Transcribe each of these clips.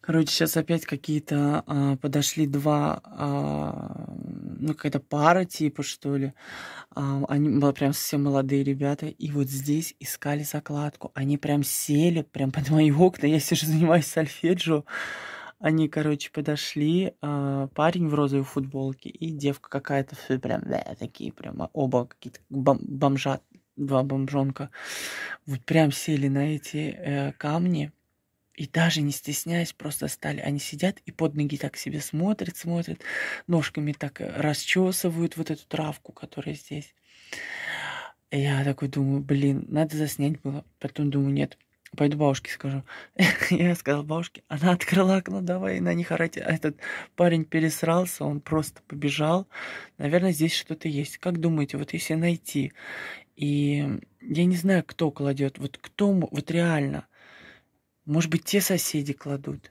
Короче, сейчас опять какие-то а, подошли два, а, ну, какая-то пара типа, что ли. А, они были прям совсем молодые ребята. И вот здесь искали закладку. Они прям сели, прям под мои окна. Я сейчас занимаюсь сольфеджио. Они, короче, подошли, а, парень в розовой футболке и девка какая-то, прям, да, такие прям оба какие-то бом- бомжа, два бомжонка. Вот прям сели на эти э, камни, и даже не стесняясь, просто стали. Они сидят и под ноги так себе смотрят, смотрят, ножками так э, расчесывают вот эту травку, которая здесь. Я такой думаю, блин, надо заснять было. Потом думаю, нет, пойду бабушке скажу. я сказал бабушке, она открыла окно, давай на них орать. А этот парень пересрался, он просто побежал. Наверное, здесь что-то есть. Как думаете, вот если найти, и я не знаю, кто кладет, вот кто, вот реально, может быть, те соседи кладут.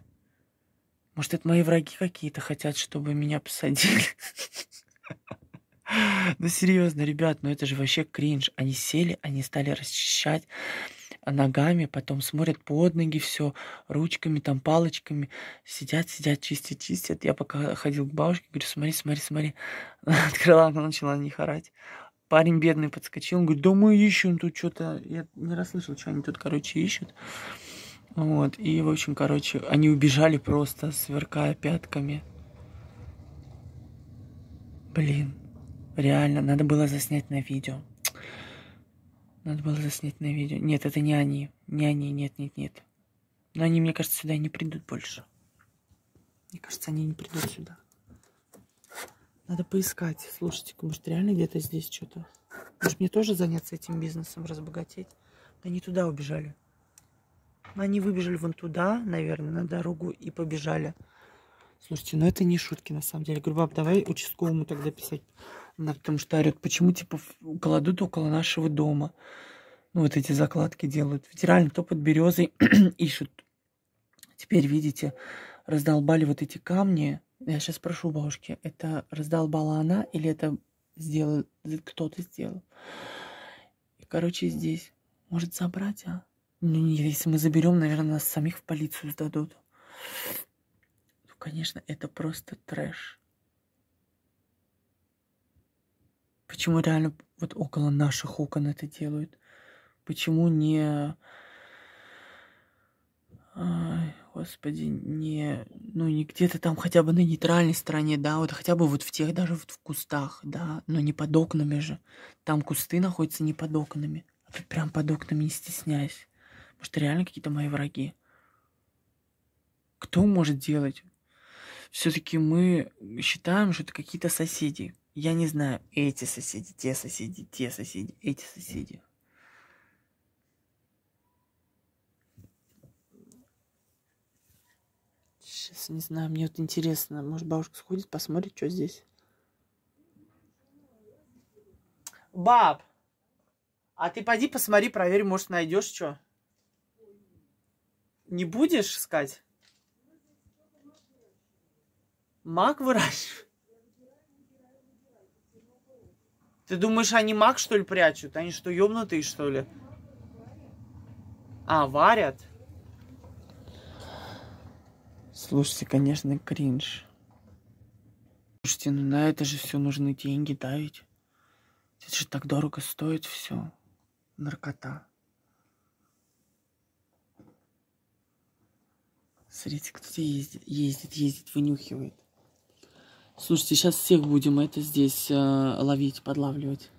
Может, это мои враги какие-то хотят, чтобы меня посадили. Ну, серьезно, ребят, ну это же вообще кринж. Они сели, они стали расчищать ногами, потом смотрят под ноги все, ручками, там, палочками. Сидят, сидят, чистят, чистят. Я пока ходил к бабушке, говорю, смотри, смотри, смотри. Она открыла, она начала на них орать. Парень бедный подскочил, он говорит, да мы ищем тут что-то. Я не расслышал, что они тут, короче, ищут. Вот, и, в общем, короче, они убежали просто, сверкая пятками. Блин, реально, надо было заснять на видео. Надо было заснять на видео. Нет, это не они. Не они, нет, нет, нет. Но они, мне кажется, сюда не придут больше. Мне кажется, они не придут сюда. Надо поискать. Слушайте, может, реально где-то здесь что-то? Может, мне тоже заняться этим бизнесом, разбогатеть? Не туда убежали. Они выбежали вон туда, наверное, на дорогу и побежали. Слушайте, ну это не шутки на самом деле. Говорю, баб, давай участковому тогда писать. Она потому что орет, почему типа кладут около нашего дома. Ну вот эти закладки делают. Ведь реально кто под березой ищут. Теперь, видите, раздолбали вот эти камни. Я сейчас спрошу бабушки, это раздолбала она или это сделал, кто-то сделал? И, короче, здесь. Может забрать, а? Ну, если мы заберем, наверное, нас самих в полицию сдадут. Ну, конечно, это просто трэш. Почему реально вот около наших окон это делают? Почему не... Ай, господи, не... Ну, не где-то там хотя бы на нейтральной стороне, да, вот хотя бы вот в тех, даже вот в кустах, да, но не под окнами же. Там кусты находятся не под окнами, а прям под окнами, не стесняясь. Может, реально какие-то мои враги? Кто может делать? Все-таки мы считаем, что это какие-то соседи. Я не знаю, эти соседи, те соседи, те соседи, эти соседи. Сейчас не знаю, мне вот интересно, может бабушка сходит, посмотрит, что здесь. Баб, а ты пойди посмотри, проверь, может найдешь что. Не будешь искать? Мак выращивать? Ты думаешь, они мак, что ли, прячут? Они что, ёбнутые, что ли? А, варят? Слушайте, конечно, кринж. Слушайте, ну на это же все нужны деньги, да ведь? Это же так дорого стоит все. Наркота. Смотрите, кто-то ездит, ездит, ездит, вынюхивает. Слушайте, сейчас всех будем это здесь э, ловить, подлавливать.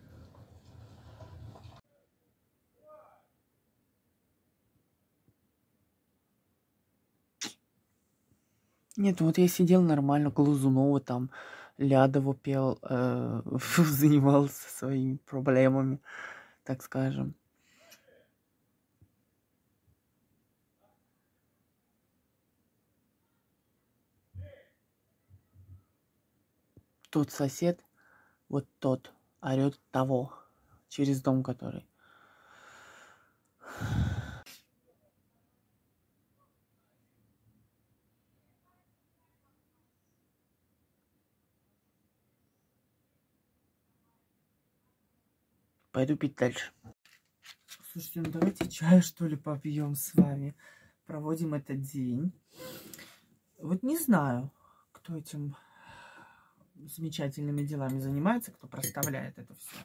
Нет, вот я сидел нормально, Глазунова там, Лядову пел, э, занимался своими проблемами, так скажем. Тот сосед, вот тот, орет того, через дом который. Пойду пить дальше. Слушайте, ну давайте чаю, что ли, попьем с вами. Проводим этот день. Вот не знаю, кто этим замечательными делами занимается, кто проставляет это все.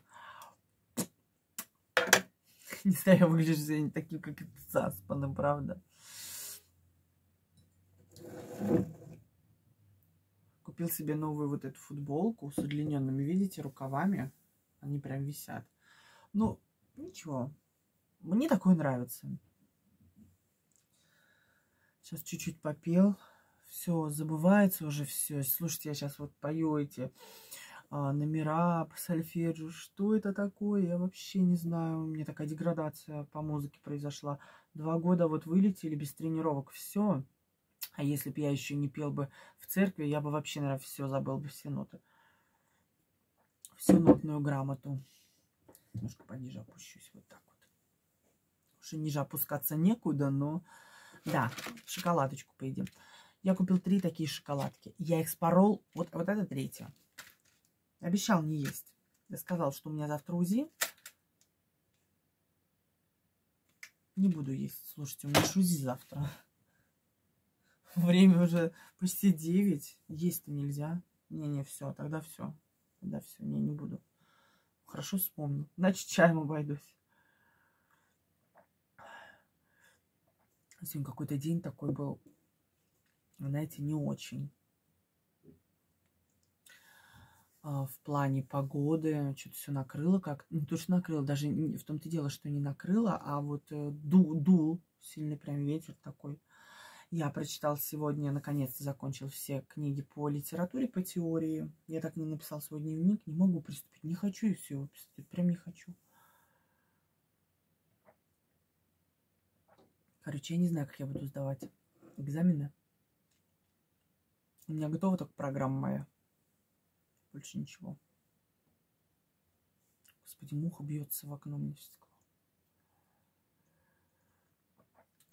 Не знаю, я выгляжу не таким, как заспанным, правда. Купил себе новую вот эту футболку с удлиненными, видите, рукавами. Они прям висят. Ну, ничего. Мне такое нравится. Сейчас чуть-чуть попел. Все, забывается уже все. Слушайте, я сейчас вот пою эти а, номера по сольфеджио. Что это такое? Я вообще не знаю. У меня такая деградация по музыке произошла. Два года вот вылетели без тренировок. Все. А если бы я еще не пел бы в церкви, я бы вообще, наверное, все забыл бы, все ноты. Всю нотную грамоту. Немножко пониже опущусь, вот так вот. Уже ниже опускаться некуда, но... Да, шоколадочку поедим. Я купил три такие шоколадки. Я их спорол. Вот, вот это третья. Обещал не есть. Я сказал, что у меня завтра УЗИ. Не буду есть. Слушайте, у меня УЗИ завтра. Время уже почти 9. Есть-то нельзя. Не-не, все, тогда все. Тогда все, не, не буду. Хорошо вспомнил. Значит, чаем обойдусь. Сегодня какой-то день такой был, знаете, не очень. А, в плане погоды что-то все накрыло как не то что накрыло даже в том-то дело что не накрыло а вот э, дул, дул сильный прям ветер такой я прочитал сегодня, наконец-то закончил все книги по литературе, по теории. Я так не написал свой дневник, не могу приступить. Не хочу и все. Прям не хочу. Короче, я не знаю, как я буду сдавать экзамены. У меня готова только программа моя. Больше ничего. Господи, муха бьется в окно мне сейчас.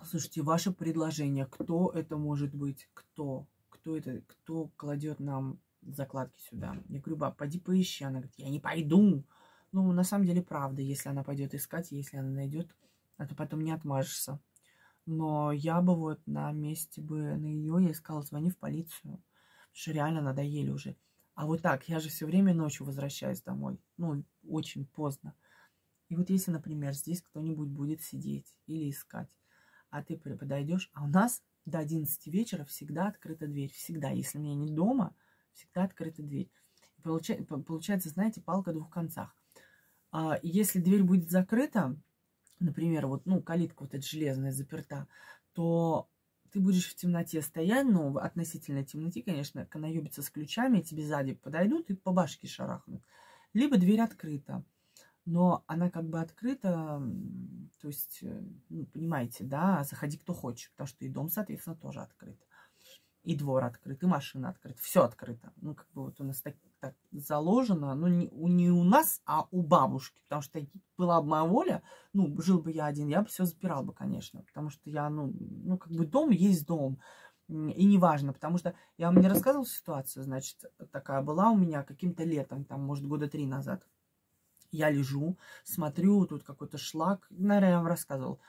Слушайте, ваше предложение, кто это может быть? Кто? Кто это? Кто кладет нам закладки сюда? Я говорю, баб, пойди поищи. Она говорит, я не пойду. Ну, на самом деле, правда, если она пойдет искать, если она найдет, а то потом не отмажешься. Но я бы вот на месте бы на ее, я искала, звони в полицию. Что реально надоели уже. А вот так, я же все время ночью возвращаюсь домой. Ну, очень поздно. И вот если, например, здесь кто-нибудь будет сидеть или искать, а ты подойдешь, а у нас до 11 вечера всегда открыта дверь. Всегда. Если меня не дома, всегда открыта дверь. Получается, получается, знаете, палка двух концах. А если дверь будет закрыта, например, вот, ну, калитка вот эта железная заперта, то ты будешь в темноте стоять, ну, относительно темноте, конечно, наебиться с ключами, тебе сзади подойдут и по башке шарахнут. Либо дверь открыта но она как бы открыта, то есть, э, ну, понимаете, да, заходи кто хочет, потому что и дом, соответственно, тоже открыт. И двор открыт, и машина открыта, все открыто. Ну, как бы вот у нас так, так заложено, ну, не, не у нас, а у бабушки, потому что была бы моя воля, ну, жил бы я один, я бы все запирал бы, конечно, потому что я, ну, ну, как бы дом есть дом, и неважно, потому что я вам не рассказывала ситуацию, значит, такая была у меня каким-то летом, там, может, года три назад – я лежу, смотрю, тут какой-то шлак, наверное, я вам рассказывал,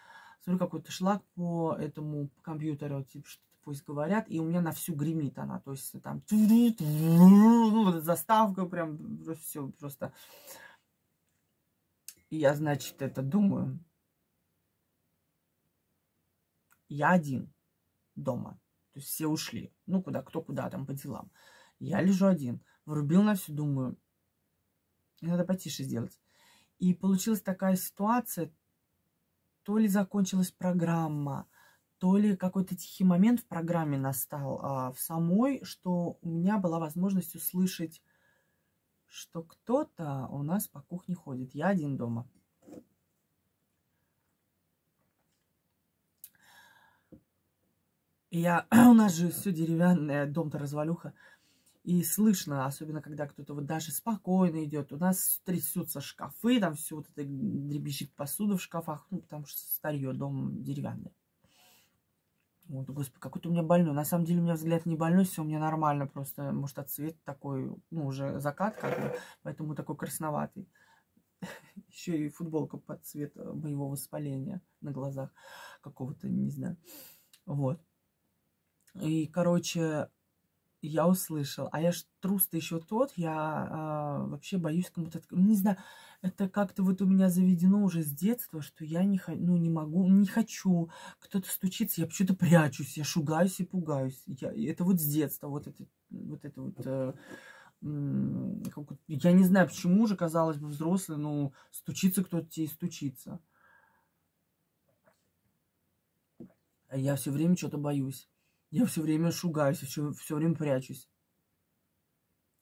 смотрю какой-то шлак по этому компьютеру, типа, что пусть говорят, и у меня на всю гремит она, то есть там, ну, вот заставка прям, все просто. И я, значит, это думаю, я один дома, то есть все ушли, ну, куда, кто куда там по делам. Я лежу один, врубил на всю, думаю, надо потише сделать. И получилась такая ситуация, то ли закончилась программа, то ли какой-то тихий момент в программе настал а в самой, что у меня была возможность услышать, что кто-то у нас по кухне ходит. Я один дома. Я, у нас же все деревянное, дом-то развалюха. И слышно, особенно когда кто-то вот даже спокойно идет. У нас трясутся шкафы, там все вот это дребезжит посуда в шкафах, ну, потому что старье, дом деревянный. Вот, господи, какой-то у меня больной. На самом деле у меня взгляд не больной, все у меня нормально, просто, может, от цвет такой, ну, уже закат как бы, поэтому такой красноватый. Еще и футболка под цвет боевого воспаления на глазах какого-то, не знаю. Вот. И, короче, я услышал. А я ж трус-то еще тот, я а, вообще боюсь кому-то... Не знаю, это как-то вот у меня заведено уже с детства, что я не, ну, не могу, не хочу. Кто-то стучится, я почему-то прячусь, я шугаюсь и пугаюсь. Я, это вот с детства, вот это вот, это вот э, я не знаю, почему же, казалось бы, взрослый, ну, стучится кто-то тебе и стучится. А я все время что-то боюсь. Я все время шугаюсь, все, все время прячусь.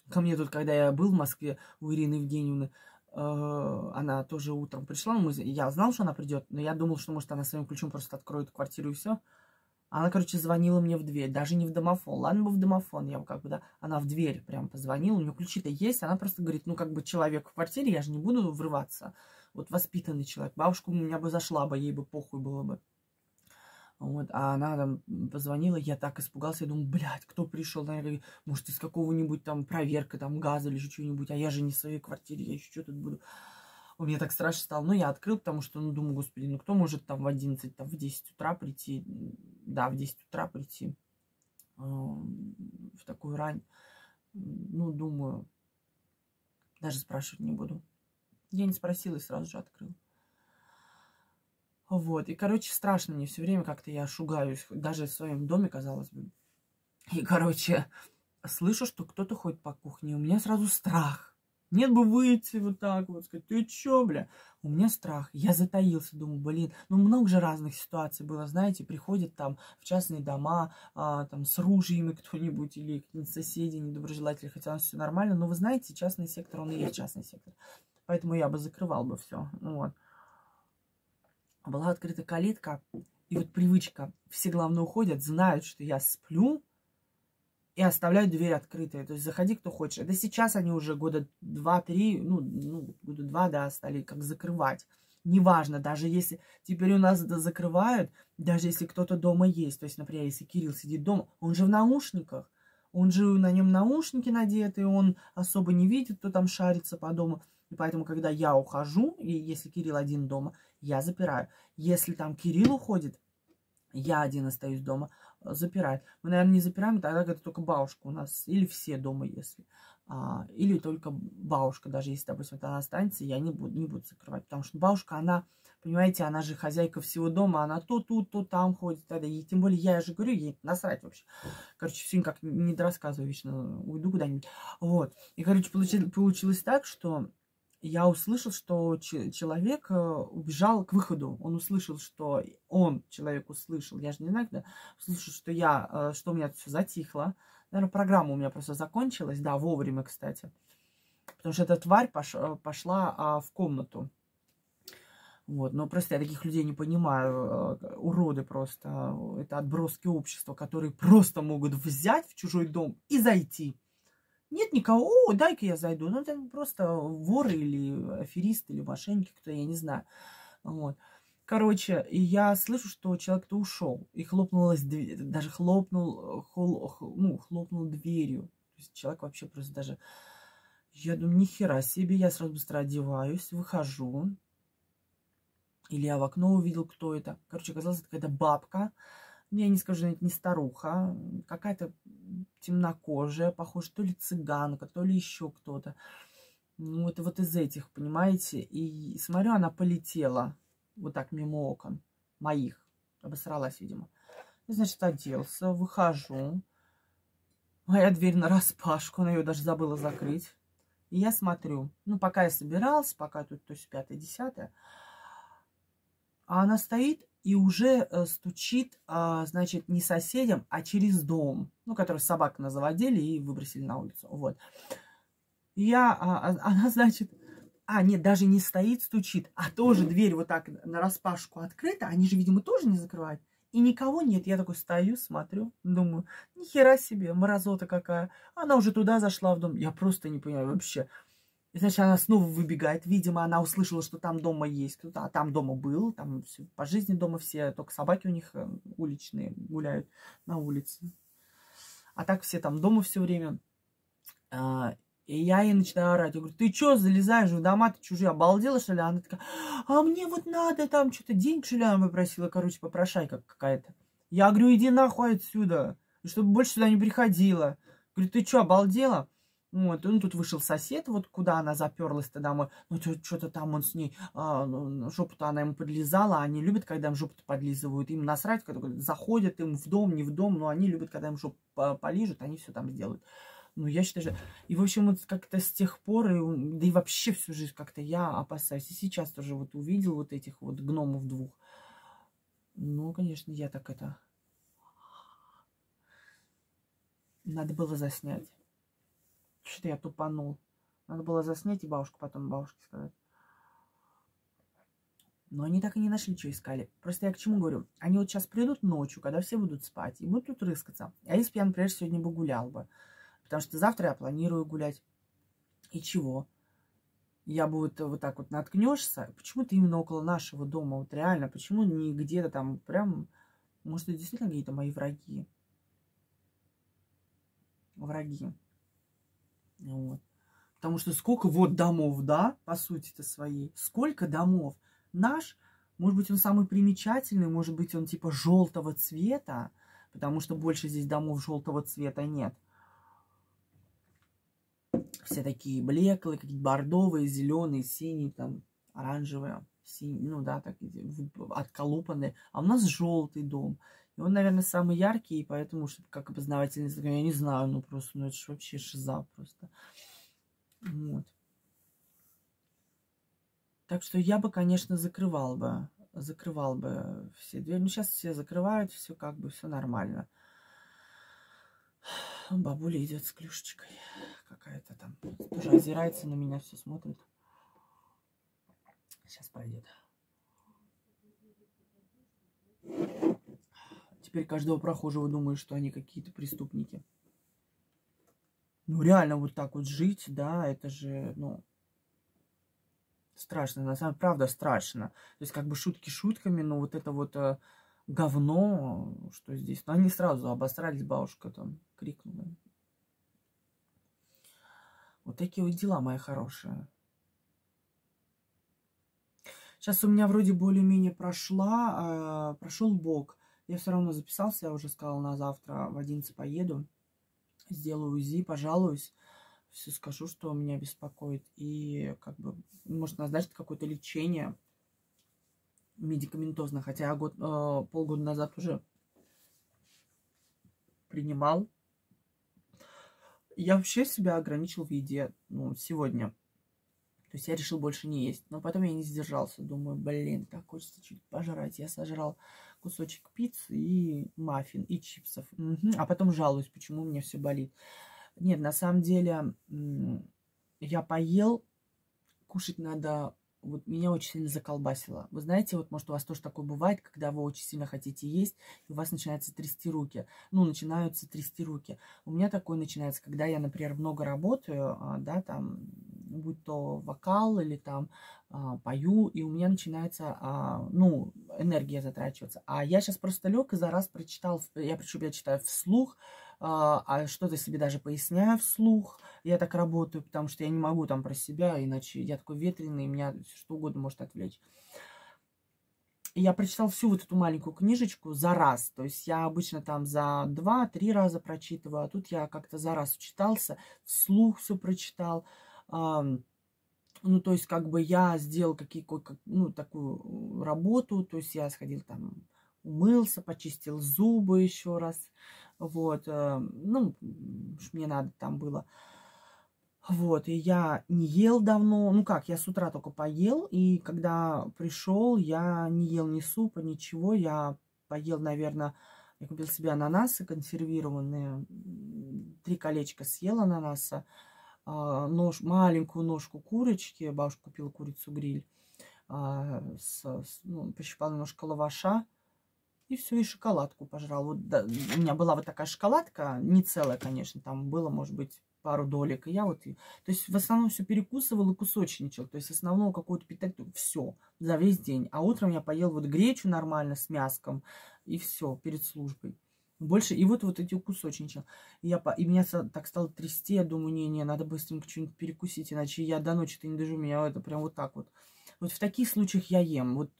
Ко мне тут, когда я был в Москве у Ирины Евгеньевны, она тоже утром пришла. Мы, я знал, что она придет, но я думал, что, может, она своим ключом просто откроет квартиру и все. Она, короче, звонила мне в дверь, даже не в домофон. Ладно бы в домофон, я как бы, да, она в дверь прям позвонила, у нее ключи-то есть, она просто говорит, ну, как бы человек в квартире, я же не буду врываться. Вот воспитанный человек. Бабушка у меня бы зашла бы, ей бы похуй было бы. Вот, а она там позвонила, я так испугался, я думаю, блядь, кто пришел, наверное, может, из какого-нибудь там проверка, там, газа или что-нибудь, а я же не в своей квартире, я еще что тут буду. У меня так страшно стало. Ну, я открыл, потому что, ну, думаю, господи, ну, кто может там в 11, там, в 10 утра прийти, да, в 10 утра прийти э, в такую рань. Ну, думаю, даже спрашивать не буду. Я не спросила и сразу же открыл. Вот, и, короче, страшно мне все время как-то я шугаюсь, даже в своем доме, казалось бы. И, короче, слышу, что кто-то ходит по кухне, у меня сразу страх. Нет бы выйти вот так вот, сказать, ты чё, бля? У меня страх. Я затаился, думаю, блин, ну много же разных ситуаций было, знаете, приходят там в частные дома, а, там с ружьями кто-нибудь или соседи недоброжелатели, хотя у нас все нормально, но вы знаете, частный сектор, он и есть частный сектор. Поэтому я бы закрывал бы все. Вот. Была открыта калитка, и вот привычка. Все, главное, уходят, знают, что я сплю, и оставляют дверь открытой. То есть заходи, кто хочет. Это сейчас они уже года два-три, ну, ну, года два, да, стали как закрывать. Неважно, даже если теперь у нас это закрывают, даже если кто-то дома есть. То есть, например, если Кирилл сидит дома, он же в наушниках. Он же на нем наушники надеты, он особо не видит, кто там шарится по дому. И поэтому, когда я ухожу, и если Кирилл один дома, я запираю. Если там Кирилл уходит, я один остаюсь дома, запирать. Мы, наверное, не запираем тогда, когда только бабушка у нас, или все дома, если. А, или только бабушка, даже если, допустим, она останется, я не буду, не буду закрывать. Потому что бабушка, она, понимаете, она же хозяйка всего дома, она то тут, то там ходит. Тогда. И тем более, я же говорю, ей насрать вообще. Короче, все никак не рассказываю, вечно уйду куда-нибудь. Вот. И, короче, получилось, получилось так, что я услышал, что человек э, убежал к выходу. Он услышал, что он, человек, услышал. Я же не знаю, когда услышал, что я, э, что у меня все затихло. Наверное, программа у меня просто закончилась. Да, вовремя, кстати. Потому что эта тварь пош, э, пошла а, в комнату. Вот, но просто я таких людей не понимаю. Уроды просто. Это отброски общества, которые просто могут взять в чужой дом и зайти. Нет никого, о, дай-ка я зайду. Ну, это просто воры или аферисты, или мошенники, кто, я не знаю. Вот. Короче, я слышу, что человек-то ушел. И хлопнулась дверь, даже хлопнул, хол, ну, хлопнул дверью. То есть человек вообще просто даже... Я думаю, нихера себе, я сразу быстро одеваюсь, выхожу. Или я в окно увидел, кто это. Короче, оказалось, это какая-то бабка ну, я не скажу, это не старуха, какая-то темнокожая, похоже, то ли цыганка, то ли еще кто-то. Ну, это вот из этих, понимаете? И смотрю, она полетела вот так мимо окон моих. Обосралась, видимо. И, значит, оделся, выхожу. Моя дверь на распашку, она ее даже забыла закрыть. И я смотрю, ну, пока я собирался, пока тут то есть пятое, десятое, а она стоит и уже э, стучит, а, значит, не соседям, а через дом, ну, который собак заводили и выбросили на улицу. Вот. Я, а, а, она, значит, а, нет, даже не стоит, стучит, а тоже дверь вот так на распашку открыта, они же, видимо, тоже не закрывают. И никого нет. Я такой стою, смотрю, думаю, ни хера себе, морозота какая. Она уже туда зашла в дом. Я просто не понимаю вообще. И, она снова выбегает. Видимо, она услышала, что там дома есть кто-то, а там дома был. Там все, по жизни дома все, только собаки у них э, уличные гуляют на улице. А так все там дома все время. А, и я ей начинаю орать. Я говорю, ты что залезаешь в дома, ты чужие, обалдела, что ли? Она такая, а мне вот надо там что-то денег, что ли, она попросила, короче, попрошайка какая-то. Я говорю, иди нахуй отсюда. Чтобы больше сюда не приходила. Говорю, ты что, обалдела? Вот, ну, тут вышел сосед, вот куда она заперлась-то домой. Ну, что-то там он с ней, а, ну, жопу-то она ему подлизала. Они любят, когда им жопу-то подлизывают. Им насрать, когда заходят им в дом, не в дом, но они любят, когда им жопу полижут, они все там сделают. Ну, я считаю, что... И, в общем, вот как-то с тех пор, и, да и вообще всю жизнь как-то я опасаюсь. И сейчас тоже вот увидел вот этих вот гномов двух. Ну, конечно, я так это... Надо было заснять. Что-то я тупанул. Надо было заснять и бабушку потом бабушке сказать. Но они так и не нашли, что искали. Просто я к чему говорю? Они вот сейчас придут ночью, когда все будут спать, и будут тут рыскаться. А если бы я, например, сегодня бы гулял бы? Потому что завтра я планирую гулять. И чего? Я бы вот, вот так вот наткнешься. Почему ты именно около нашего дома? Вот реально, почему не где-то там прям... Может, это действительно какие-то мои враги? Враги. Вот. Потому что сколько вот домов, да, по сути-то своей. Сколько домов. Наш, может быть, он самый примечательный, может быть, он типа желтого цвета, потому что больше здесь домов желтого цвета нет. Все такие блеклые, какие-то бордовые, зеленые, синие, там, оранжевые, синие, ну да, так, отколупанные. А у нас желтый дом. И он, наверное, самый яркий, и поэтому, чтобы как обознавательный знак, я не знаю, ну просто, ну это же вообще шиза просто. Вот. Так что я бы, конечно, закрывал бы, закрывал бы все двери. Ну, сейчас все закрывают, все как бы, все нормально. Бабуля идет с клюшечкой какая-то там. Тоже озирается на меня, все смотрит. Сейчас пройдет. Теперь каждого прохожего думает, что они какие-то преступники. Ну, реально вот так вот жить, да, это же, ну, страшно. На самом деле, правда, страшно. То есть, как бы шутки шутками, но вот это вот э, говно, что здесь. Но они сразу обосрались, бабушка там крикнула. Вот такие вот дела, мои хорошие. Сейчас у меня вроде более-менее прошла, э, прошел бок. Я все равно записался, я уже сказала, на завтра в 11 поеду. Сделаю УЗИ, пожалуюсь. Все скажу, что меня беспокоит. И как бы, может, назначить какое-то лечение медикаментозно. Хотя я год, э, полгода назад уже принимал. Я вообще себя ограничил в еде, ну, сегодня. То есть я решил больше не есть. Но потом я не сдержался. Думаю, блин, так хочется чуть пожрать. Я сожрал кусочек пиццы и маффин, и чипсов. Угу. А потом жалуюсь, почему у меня все болит. Нет, на самом деле я поел, кушать надо вот меня очень сильно заколбасило. Вы знаете, вот может у вас тоже такое бывает, когда вы очень сильно хотите есть, и у вас начинается трясти руки. Ну, начинаются трясти руки. У меня такое начинается, когда я, например, много работаю, а, да, там, будь то вокал или там а, пою, и у меня начинается, а, ну, энергия затрачиваться. А я сейчас просто лег и за раз прочитал, я причем я читаю вслух, а, а что-то себе даже поясняю вслух. Я так работаю, потому что я не могу там про себя, иначе я такой ветреный, меня что угодно может отвлечь. И я прочитал всю вот эту маленькую книжечку за раз. То есть я обычно там за два-три раза прочитываю, а тут я как-то за раз учитался, вслух все прочитал. Ну, то есть, как бы я сделал какие-то, ну, такую работу, то есть я сходил там, умылся, почистил зубы еще раз, вот, э, ну, мне надо там было. Вот, и я не ел давно, ну как, я с утра только поел, и когда пришел, я не ел ни супа, ничего, я поел, наверное, я купил себе ананасы консервированные, три колечка съел ананаса, нож, маленькую ножку курочки, бабушка купила курицу гриль, а, с, с, ну, пощипал немножко лаваша, и все, и шоколадку пожрал. Вот, да, у меня была вот такая шоколадка, не целая, конечно, там было, может быть, пару долек. И я вот, то есть в основном все перекусывал и кусочничал. То есть основного какого-то питания, все, за весь день. А утром я поел вот гречу нормально с мяском, и все, перед службой. Больше, и вот вот эти кусочничал. И, я, и меня так стало трясти, я думаю, не-не, надо быстренько что-нибудь перекусить, иначе я до ночи-то не дожу, меня это прям вот так вот. Вот в таких случаях я ем. Вот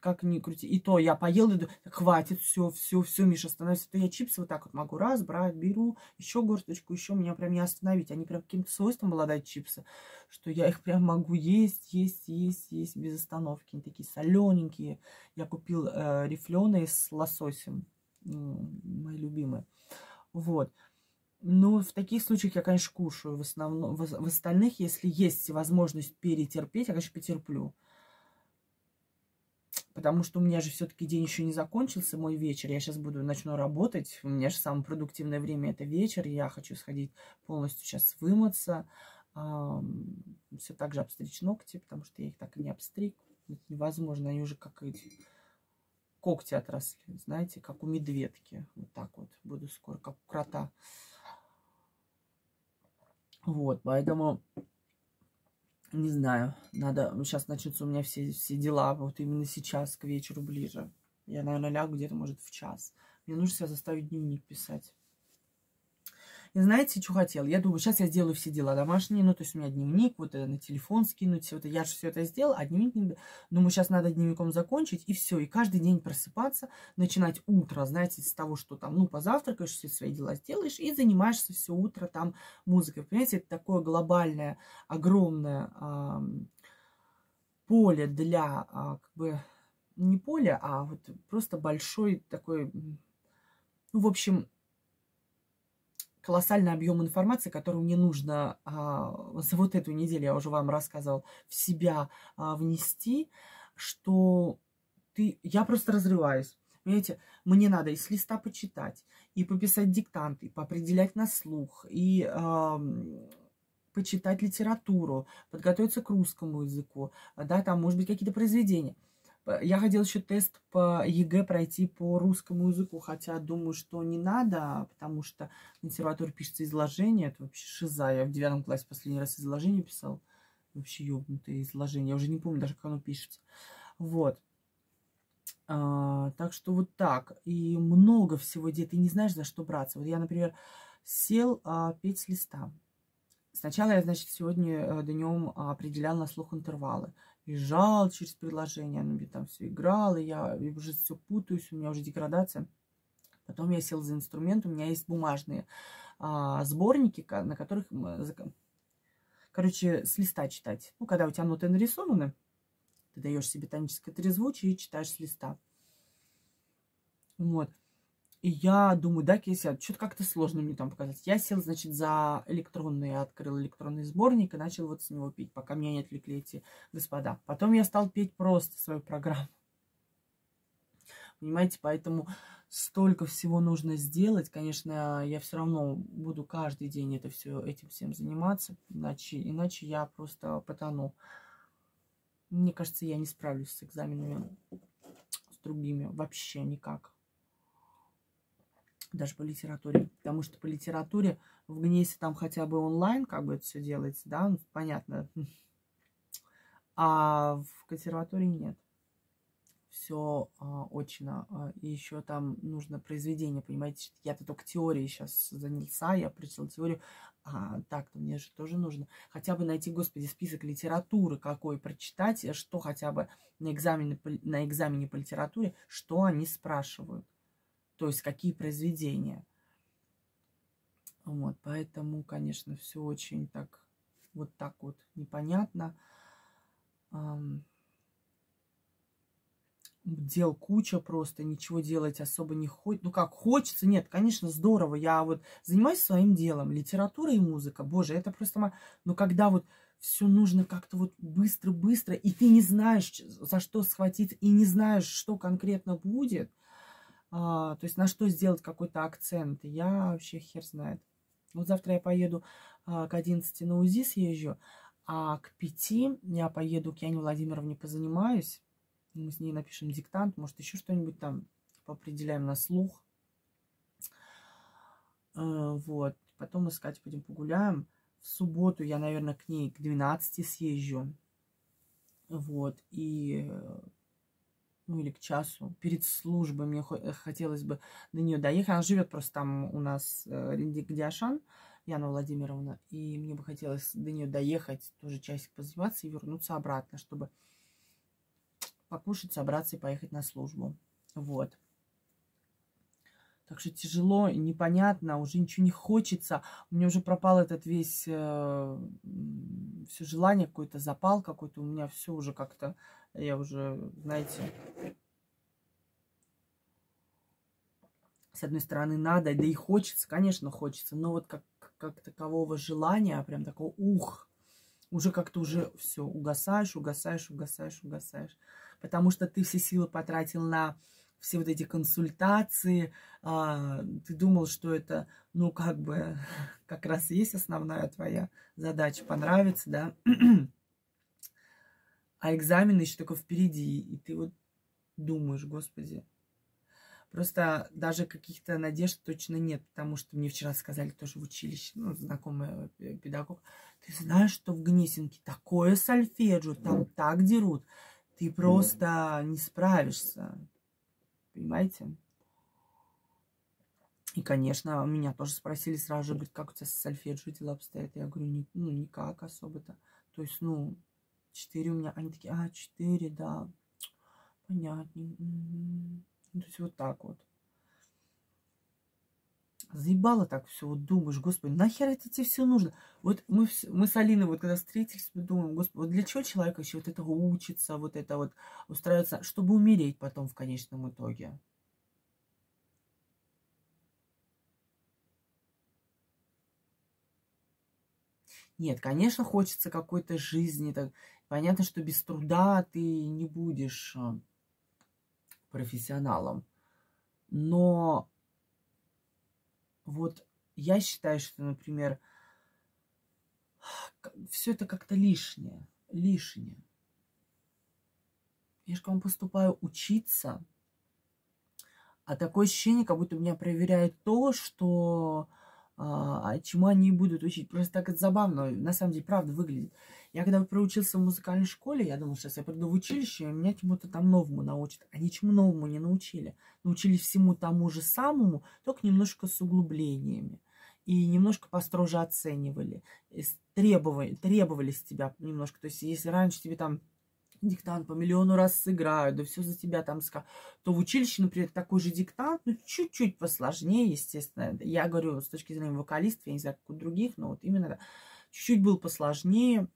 как ни крути. И то я поел, иду, хватит, все, все, все, Миша, остановись. То я чипсы вот так вот могу раз брать, беру, еще горсточку, еще меня прям не остановить. Они прям каким-то свойством обладают чипсы, что я их прям могу есть, есть, есть, есть без остановки. Они такие солененькие. Я купил э, рифленые с лососем, мои любимые. Вот. Но в таких случаях я, конечно, кушаю. В основном, в, в остальных, если есть возможность перетерпеть, я, конечно, потерплю потому что у меня же все-таки день еще не закончился, мой вечер. Я сейчас буду, начну работать. У меня же самое продуктивное время это вечер. Я хочу сходить полностью сейчас вымыться. все так же обстричь ногти, потому что я их так и не обстриг. Это невозможно. Они уже как эти когти отросли, знаете, как у медведки. Вот так вот буду скоро, как у крота. Вот, поэтому не знаю, надо, сейчас начнутся у меня все, все дела, вот именно сейчас, к вечеру ближе. Я, наверное, лягу где-то, может, в час. Мне нужно себя заставить дневник писать. И знаете, что хотел? Я думаю, сейчас я сделаю все дела домашние, ну, то есть у меня дневник, вот это на телефон скинуть, все это. Я же все это сделал, а дневник не... Думаю, сейчас надо дневником закончить, и все. И каждый день просыпаться, начинать утро, знаете, с того, что там, ну, позавтракаешь, все свои дела сделаешь, и занимаешься все утро там музыкой. Понимаете, это такое глобальное, огромное а, поле для, а, как бы, не поле, а вот просто большой такой, ну, в общем, колоссальный объем информации, который мне нужно а, за вот эту неделю, я уже вам рассказывал, в себя а, внести, что ты, я просто разрываюсь. Понимаете, мне надо из листа почитать, и пописать диктанты, и поопределять на слух, и э, почитать литературу, подготовиться к русскому языку, да, там, может быть, какие-то произведения – я хотела еще тест по ЕГЭ пройти по русскому языку, хотя думаю, что не надо, потому что в консерватории пишется изложение. Это вообще шиза. Я в девятом классе последний раз изложение писал. Вообще ёбнутое изложение. Я уже не помню даже, как оно пишется. Вот. А, так что вот так. И много всего, где ты не знаешь, за что браться. Вот я, например, сел а, петь с листа. Сначала я, значит, сегодня э, днем определял на слух интервалы бежал через приложение, оно мне там все играло, я уже все путаюсь, у меня уже деградация. Потом я сел за инструмент, у меня есть бумажные а, сборники, на которых, короче, с листа читать. Ну, когда у тебя ноты нарисованы, ты даешь себе тоническое трезвучие и читаешь с листа. Вот. И я думаю, да, Кися, что-то как-то сложно мне там показать. Я сел, значит, за электронный, открыл электронный сборник и начал вот с него петь, пока меня не отвлекли эти господа. Потом я стал петь просто свою программу. Понимаете, поэтому столько всего нужно сделать. Конечно, я все равно буду каждый день это все, этим всем заниматься, иначе, иначе я просто потону. Мне кажется, я не справлюсь с экзаменами с другими вообще никак даже по литературе. Потому что по литературе в ГНЕСе там хотя бы онлайн как бы это все делается, да, ну, понятно. А в консерватории нет. Все а, очно. А, и еще там нужно произведение, понимаете, я-то только теорией сейчас занялся, я прочитал теорию, а так-то мне же тоже нужно хотя бы найти, господи, список литературы какой прочитать, что хотя бы на экзамене, на экзамене по литературе, что они спрашивают то есть какие произведения. Вот, поэтому, конечно, все очень так, вот так вот непонятно. Дел куча просто, ничего делать особо не хочется. Ну как, хочется, нет, конечно, здорово. Я вот занимаюсь своим делом, литература и музыка. Боже, это просто... Но когда вот все нужно как-то вот быстро-быстро, и ты не знаешь, за что схватиться, и не знаешь, что конкретно будет, а, то есть на что сделать какой-то акцент, я вообще хер знает. Вот завтра я поеду а, к 11 на УЗИ съезжу, а к 5 я поеду к Яне Владимировне позанимаюсь. Мы с ней напишем диктант, может еще что-нибудь там поопределяем на слух. А, вот. Потом мы с Катей пойдем погуляем. В субботу я, наверное, к ней к 12 съезжу. Вот. И ну или к часу, перед службой мне э, хотелось бы до нее доехать. Она живет просто там у нас, э, Диашан, Яна Владимировна, и мне бы хотелось до нее доехать, тоже часик позаниматься и вернуться обратно, чтобы покушать, собраться и поехать на службу. Вот. Так что тяжело, непонятно, уже ничего не хочется. У меня уже пропал этот весь, э, все желание, какой-то запал какой-то. У меня все уже как-то, я уже, знаете, с одной стороны надо, да и хочется, конечно, хочется, но вот как, как такового желания, прям такого ух, уже как-то уже все, угасаешь, угасаешь, угасаешь, угасаешь. Потому что ты все силы потратил на все вот эти консультации, а, ты думал, что это, ну, как бы, как раз есть основная твоя задача, понравится, да, а экзамен еще только впереди, и ты вот думаешь, господи, Просто даже каких-то надежд точно нет, потому что мне вчера сказали тоже в училище, ну, знакомый педагог, ты знаешь, что в Гнесинке такое сольфеджио, там так дерут, ты просто не справишься. Понимаете? И, конечно, меня тоже спросили сразу же, говорит, как у тебя с сольфеджио дела обстоят? Я говорю, ну, никак особо-то. То есть, ну, четыре у меня. Они такие, а, четыре, да. Понятнее. Ну, то есть, вот так вот. Заебало так все, вот думаешь, господи, нахер это тебе все нужно? Вот мы, мы с Алиной, вот когда встретились, мы думаем, господи, вот для чего человек еще вот этого учится, вот это вот устраивается, чтобы умереть потом в конечном итоге? Нет, конечно, хочется какой-то жизни. Так, понятно, что без труда ты не будешь а, профессионалом. Но вот я считаю, что, например, все это как-то лишнее. Лишнее. Я же к вам поступаю учиться, а такое ощущение, как будто меня проверяют то, что а, а, чему они будут учить. Просто так это забавно, на самом деле, правда выглядит. Я когда проучился в музыкальной школе, я думал, сейчас я приду в училище, и меня чему-то там новому научат. А ничему новому не научили. Научили всему тому же самому, только немножко с углублениями. И немножко построже оценивали. Требовали, требовали с тебя немножко. То есть, если раньше тебе там диктант по миллиону раз сыграют, да все за тебя там скажут, то в училище, например, такой же диктант, ну, чуть-чуть посложнее, естественно. Я говорю с точки зрения вокалистов, я не знаю, как у других, но вот именно чуть-чуть был посложнее,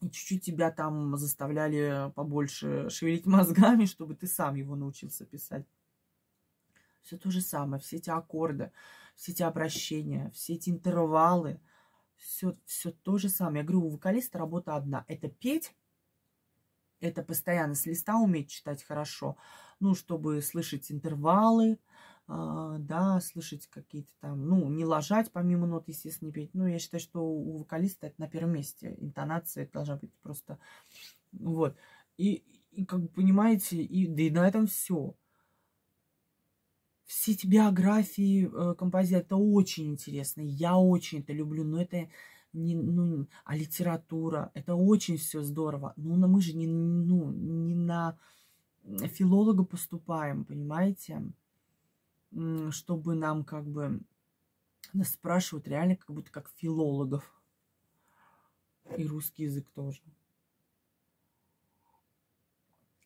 и чуть-чуть тебя там заставляли побольше шевелить мозгами, чтобы ты сам его научился писать. Все то же самое, все эти аккорды, все эти обращения, все эти интервалы, все, все то же самое. Я говорю, у вокалиста работа одна. Это петь, это постоянно с листа уметь читать хорошо, ну, чтобы слышать интервалы, а, да, слышать какие-то там, ну, не ложать помимо нот, естественно, не петь. Ну, я считаю, что у вокалиста это на первом месте. Интонация должна быть просто, вот. И, и как бы понимаете, и, да и на этом все. Все эти биографии э, композиторов, это очень интересно. Я очень это люблю, но это не, ну, а литература, это очень все здорово. Ну, но мы же не, ну, не на филолога поступаем, понимаете? Чтобы нам как бы нас спрашивают реально как будто как филологов. И русский язык тоже.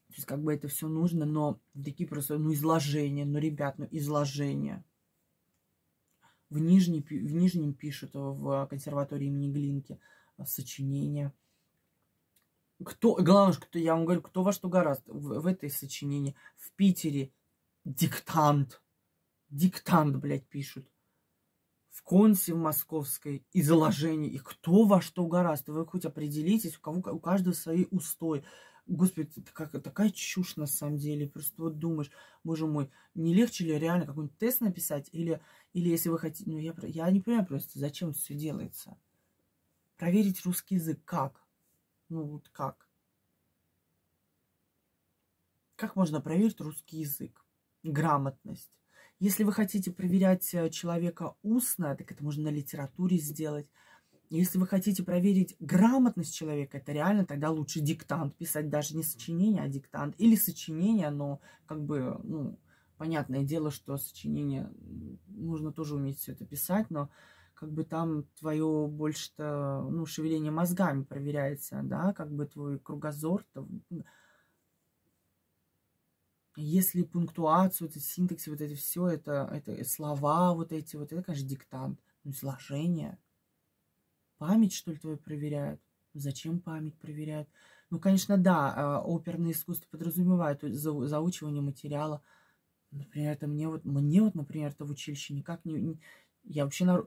То есть как бы это все нужно, но такие просто, ну, изложения, ну, ребят, ну, изложения в, Нижний, в Нижнем пишут в консерватории имени Глинки а, сочинения. Кто, главное, кто, я вам говорю, кто во что гораздо в, в этой сочинении. В Питере диктант. Диктант, блядь, пишут. В Консе в Московской изложение. И кто во что гораздо. Вы хоть определитесь, у, кого, у каждого свои устои. Господи, как, такая чушь на самом деле. Просто вот думаешь, боже мой, не легче ли реально какой-нибудь тест написать? Или, или если вы хотите... Ну, я, я не понимаю просто, зачем это все делается. Проверить русский язык как? Ну, вот как? Как можно проверить русский язык? Грамотность. Если вы хотите проверять э, человека устно, так это можно на литературе сделать. Если вы хотите проверить грамотность человека, это реально тогда лучше диктант писать, даже не сочинение, а диктант. Или сочинение, но как бы, ну, понятное дело, что сочинение нужно тоже уметь все это писать, но как бы там твое больше-то, ну, шевеление мозгами проверяется, да, как бы твой кругозор, -то, Если пунктуацию, это синтаксис, вот это все, это, это слова вот эти, вот это, конечно, диктант. Ну, изложение. Память, что ли, твою проверяют? Зачем память проверяют? Ну, конечно, да, а, оперное искусство подразумевает заучивание материала. Например, это мне вот, мне вот, например, это в училище никак не... не я вообще на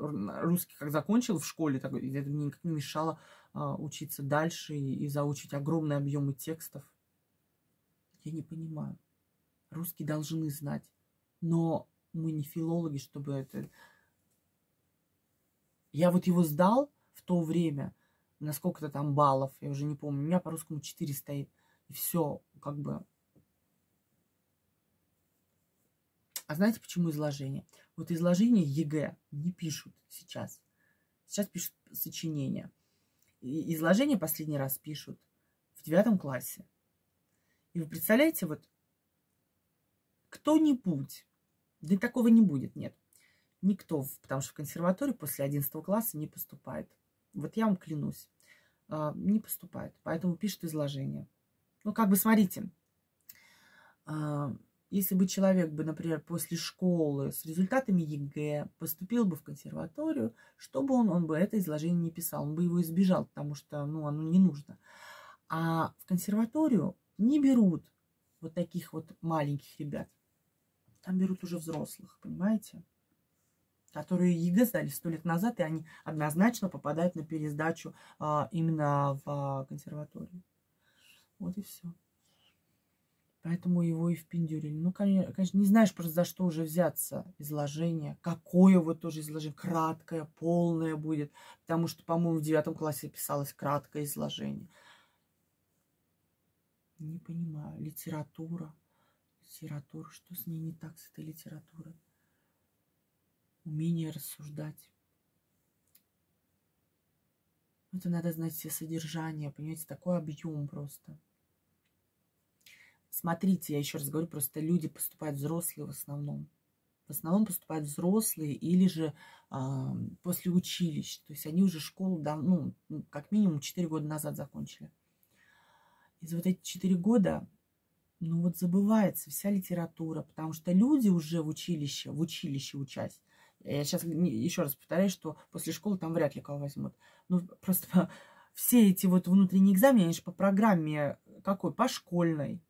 русский как закончил в школе, так, это мне никак не мешало а, учиться дальше и, и заучить огромные объемы текстов. Я не понимаю. Русский должны знать. Но мы не филологи, чтобы это... Я вот его сдал в то время, на сколько-то там баллов, я уже не помню. У меня по русскому 4 стоит. И все, как бы... А знаете, почему изложение? Вот изложение ЕГЭ не пишут сейчас. Сейчас пишут сочинения. И изложение последний раз пишут в девятом классе. И вы представляете, вот кто-нибудь, да такого не будет, нет, никто, потому что в консерваторию после 11 класса не поступает. Вот я вам клянусь, а, не поступает. Поэтому пишет изложение. Ну, как бы смотрите, а, если бы человек бы, например, после школы с результатами ЕГЭ поступил бы в консерваторию, что бы он, он бы это изложение не писал, он бы его избежал, потому что, ну, оно не нужно. А в консерваторию не берут вот таких вот маленьких ребят. Там берут уже взрослых, понимаете? которые ЕГЭ сдали сто лет назад, и они однозначно попадают на пересдачу а, именно в а, консерваторию. Вот и все. Поэтому его и впендюрили. Ну, конечно, не знаешь просто за что уже взяться изложение. Какое вот тоже изложение. Краткое, полное будет. Потому что, по-моему, в девятом классе писалось краткое изложение. Не понимаю. Литература. Литература. Что с ней не так, с этой литературой? умение рассуждать. Это надо знать все содержания, понимаете, такой объем просто. Смотрите, я еще раз говорю, просто люди поступают взрослые в основном. В основном поступают взрослые или же э, после училищ. То есть они уже школу, да, ну, как минимум 4 года назад закончили. И за вот эти 4 года, ну вот забывается вся литература, потому что люди уже в училище, в училище учась, я сейчас еще раз повторяю, что после школы там вряд ли кого возьмут. Ну, просто все эти вот внутренние экзамены, они же по программе какой? По школьной.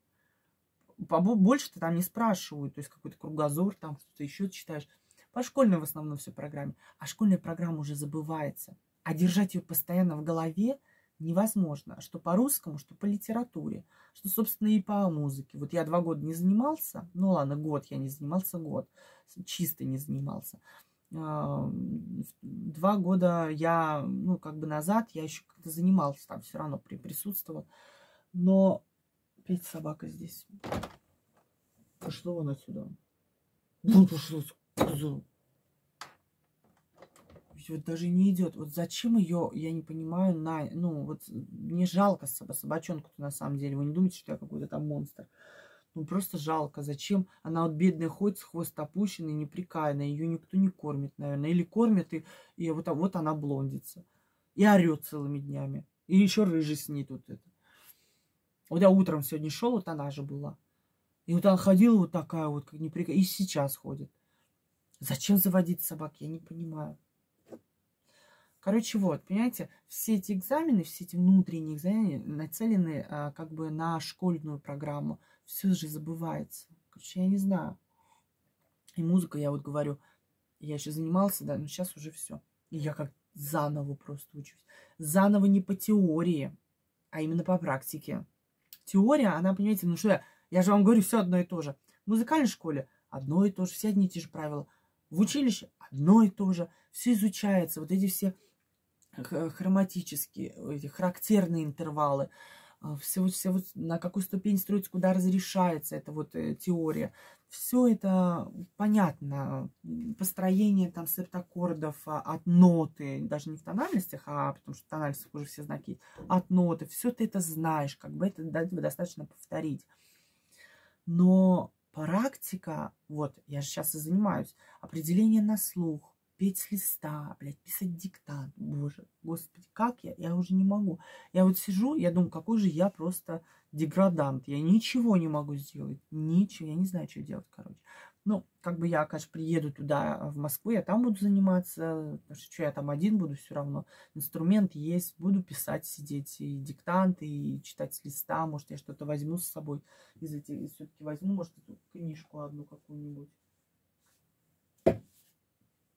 Больше-то там не спрашивают, то есть какой-то кругозор, там что-то еще читаешь. По школьной в основном все программе. А школьная программа уже забывается. А держать ее постоянно в голове невозможно. Что по русскому, что по литературе, что, собственно, и по музыке. Вот я два года не занимался, ну ладно, год я не занимался, год, чисто не занимался. А, два года я, ну, как бы назад, я еще как-то занимался там, все равно присутствовал. Но опять собака здесь. Пошло вон отсюда. Ну, пошло, вот даже не идет. Вот зачем ее, я не понимаю, на, ну, вот мне жалко собачонку-то на самом деле. Вы не думаете, что я какой-то там монстр. Ну, просто жалко. Зачем? Она вот бедная ходит с хвост опущенный, неприкаянная. Ее никто не кормит, наверное. Или кормит, и, и вот, вот она блондится. И орет целыми днями. И еще рыжий с ней тут это. Вот я утром сегодня шел, вот она же была. И вот она ходила вот такая вот, как неприкаянная. И сейчас ходит. Зачем заводить собак, я не понимаю. Короче, вот, понимаете, все эти экзамены, все эти внутренние экзамены нацелены а, как бы на школьную программу. Все же забывается. Короче, я не знаю. И музыка, я вот говорю, я еще занимался, да, но сейчас уже все. И я как заново просто учусь. Заново не по теории, а именно по практике. Теория, она, понимаете, ну что я, я же вам говорю, все одно и то же. В музыкальной школе одно и то же, все одни и те же правила. В училище одно и то же. Все изучается. Вот эти все хроматические, эти характерные интервалы, все, а, все вот на какую ступень строится, куда разрешается эта вот э, теория. Все это понятно. Построение там септаккордов а, от ноты, даже не в тональностях, а потому что в тональностях уже все знаки, от ноты. Все ты это знаешь, как бы это достаточно повторить. Но практика, вот, я же сейчас и занимаюсь, определение на слух, петь с листа, блядь, писать диктант. Боже, господи, как я? Я уже не могу. Я вот сижу, я думаю, какой же я просто деградант. Я ничего не могу сделать. Ничего. Я не знаю, что делать, короче. Ну, как бы я, конечно, приеду туда, в Москву, я там буду заниматься, потому что, что я там один буду все равно. Инструмент есть, буду писать, сидеть и диктанты, и читать с листа. Может, я что-то возьму с собой из этих, все-таки возьму, может, эту книжку одну какую-нибудь.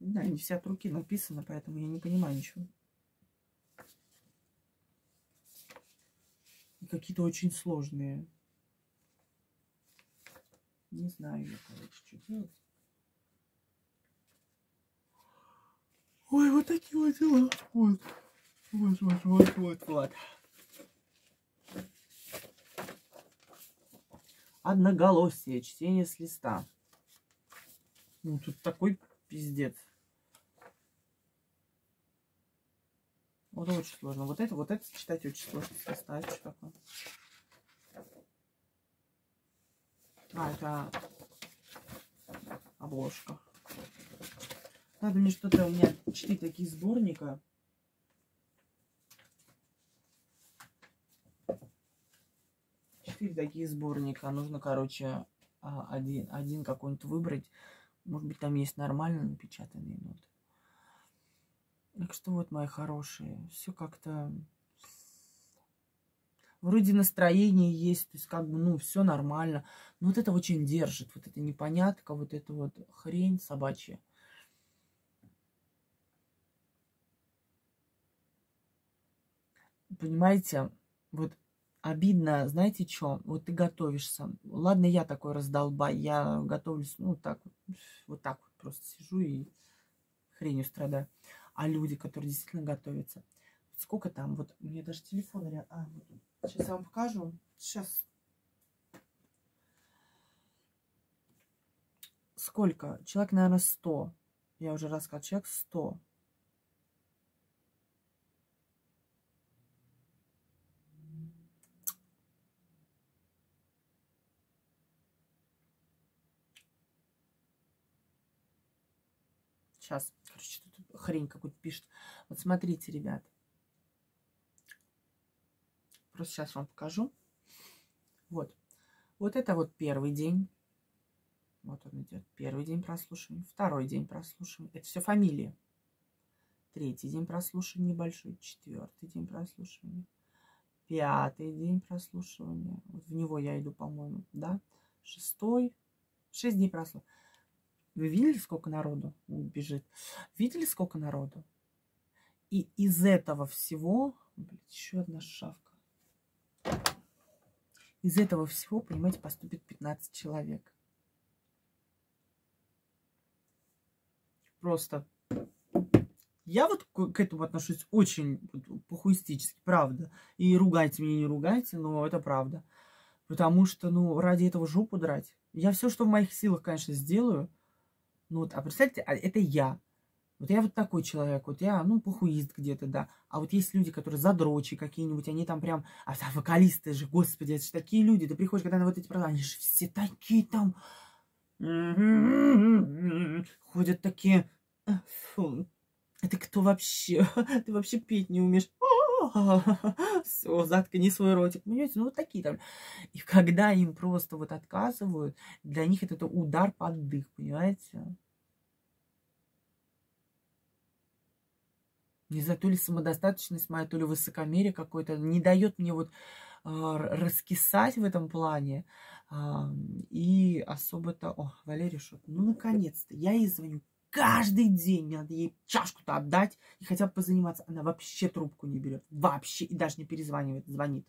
Да, не вся от руки написано, поэтому я не понимаю ничего. какие-то очень сложные. Не знаю я, короче, что делать. Ой, вот такие вот дела. Вот. Вот, вот, вот, вот, вот. Одноголосие, чтение с листа. Ну, тут такой пиздец. Вот очень сложно. Вот это, вот это читать очень сложно. Составить что такое. А, это обложка. Надо мне что-то, у меня четыре такие сборника. Четыре такие сборника. Нужно, короче, а, один, один какой-нибудь выбрать. Может быть, там есть нормально напечатанные ноты. Так что вот, мои хорошие, все как-то вроде настроение есть, то есть как бы, ну, все нормально. Но вот это очень держит, вот эта непонятка, вот эта вот хрень собачья. Понимаете, вот обидно, знаете что, вот ты готовишься. Ладно, я такой раздолбай, я готовлюсь, ну, так вот, так вот просто сижу и хренью страдаю а люди, которые действительно готовятся. Сколько там? Вот мне даже телефон рядом. А, вот. Сейчас я вам покажу. Сейчас. Сколько? Человек, наверное, 100. Я уже рассказал. Человек 100. Сейчас, короче, хрень какую-то пишет. Вот смотрите, ребят. Просто сейчас вам покажу. Вот. Вот это вот первый день. Вот он идет. Первый день прослушивания. Второй день прослушивания. Это все фамилии. Третий день прослушивания небольшой. Четвертый день прослушивания. Пятый день прослушивания. Вот в него я иду, по-моему, да. Шестой. Шесть дней прослушивания. Вы видели, сколько народу бежит? Видели, сколько народу? И из этого всего... Блин, еще одна шавка. Из этого всего, понимаете, поступит 15 человек. Просто я вот к этому отношусь очень похуистически, правда. И ругайте меня, не ругайте, но это правда. Потому что, ну, ради этого жопу драть. Я все, что в моих силах, конечно, сделаю. Ну вот, а представьте, а это я. Вот я вот такой человек, вот я, ну, похуист где-то, да. А вот есть люди, которые задрочи какие-нибудь, они там прям, а там вокалисты же, господи, это же такие люди. Ты приходишь, когда на вот эти продажи, они же все такие там, ходят такие, фу, это кто вообще? Ты вообще петь не умеешь. Все, заткни свой ротик. Понимаете, ну вот такие там. И когда им просто вот отказывают, для них это, удар под дых, понимаете? Не знаю, то ли самодостаточность моя, то ли высокомерие какое-то не дает мне вот э, раскисать в этом плане. Э, и особо-то... О, Валерий Шот, ну, наконец-то, я ей звоню каждый день. Надо ей чашку-то отдать и хотя бы позаниматься. Она вообще трубку не берет. Вообще. И даже не перезванивает. Звонит.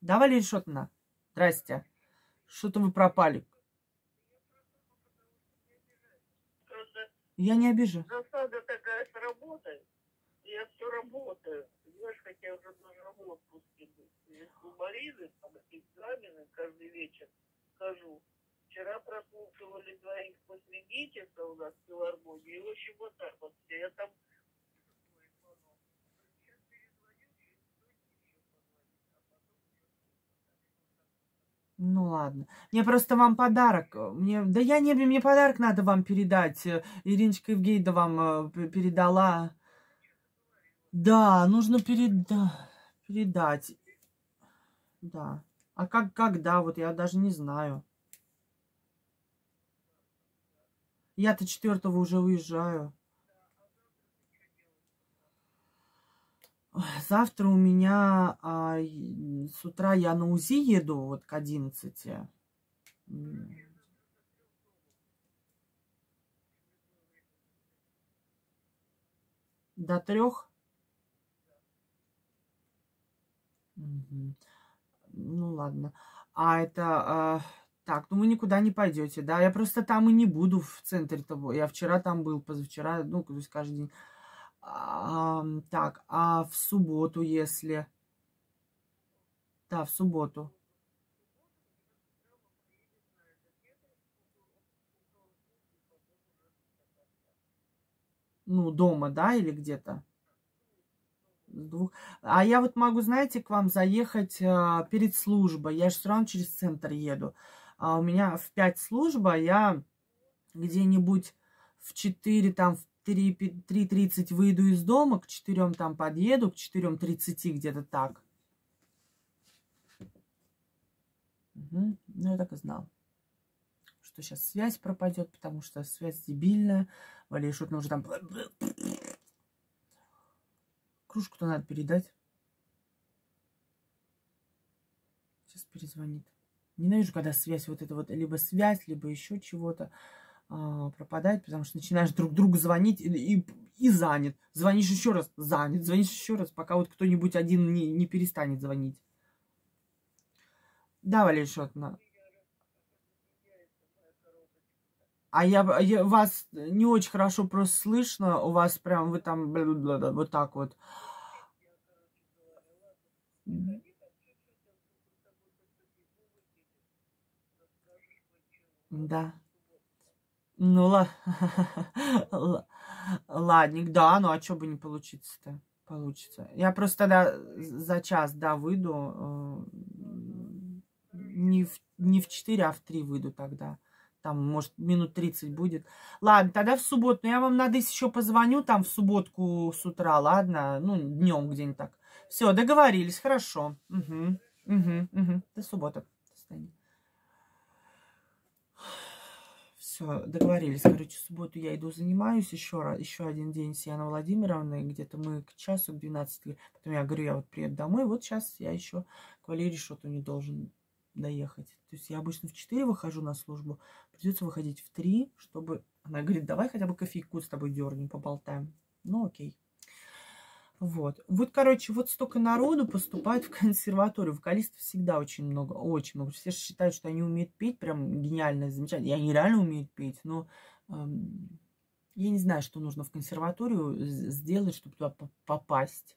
Да, Валерия Шотна? Здрасте. Что-то вы пропали. Я не обижу. Засада такая с работой. Я все работаю. Понимаешь, хотя я уже должна в отпуске быть. У Марины там экзамены каждый вечер хожу. Вчера прослушивали двоих после Гитиса у нас в филармонии. И, в общем, вот так вот. Я там Ну ладно. Мне просто вам подарок. Мне... Да я не... Мне подарок надо вам передать. Ириночка Евгейда вам э, передала. Да, нужно переда... передать. Да. А как, когда? Вот я даже не знаю. Я-то четвертого уже уезжаю. Завтра у меня а, с утра я на УЗИ еду вот к 11. До трех? Угу. Ну ладно. А это... А, так, ну вы никуда не пойдете, да? Я просто там и не буду в центре того. Я вчера там был, позавчера, ну, то есть каждый день. А, так, а в субботу, если... Да, в субботу. Ну, дома, да, или где-то? Двух. А я вот могу, знаете, к вам заехать а, перед службой. Я же все равно через центр еду. А у меня в 5 служба, я где-нибудь в 4, там, в 3.30 выйду из дома, к 4 там подъеду, к 4.30 где-то так. Угу. Ну, я так и знал, что сейчас связь пропадет, потому что связь дебильная. Валерий Шутин уже там... Кружку-то надо передать. Сейчас перезвонит. Ненавижу, когда связь вот это вот, либо связь, либо еще чего-то а, пропадает, потому что начинаешь друг другу звонить и, и, и занят. Звонишь еще раз, занят, звонишь еще раз, пока вот кто-нибудь один не, не перестанет звонить. Да, Валерий. А я, я вас не очень хорошо просто слышно, у вас прям вы там вот так вот. Да. Ну, ладник, да, ну а что бы не получиться-то? Получится. Я просто тогда за час, да, выйду. Э, не в, не в 4, а в 3 выйду тогда. Там, может, минут 30 будет. Ладно, тогда в субботу. Я вам надо еще позвоню там в субботку с утра, ладно? Ну, днем где-нибудь так. Все, договорились, хорошо. Угу, угу, угу. До субботы. До Все, договорились. Короче, в субботу я иду занимаюсь еще раз, еще один день с Яной Владимировной. Где-то мы к часу, к 12. Потом я говорю, я вот приеду домой. Вот сейчас я еще к Валерии что-то не должен доехать. То есть я обычно в 4 выхожу на службу. Придется выходить в 3, чтобы... Она говорит, давай хотя бы кофейку с тобой дернем, поболтаем. Ну, окей. Вот. Вот, короче, вот столько народу поступает в консерваторию. Вокалистов всегда очень много, очень много. Все считают, что они умеют петь, прям гениально, замечательно. И они реально умеют петь, но эм, я не знаю, что нужно в консерваторию сделать, чтобы туда попасть.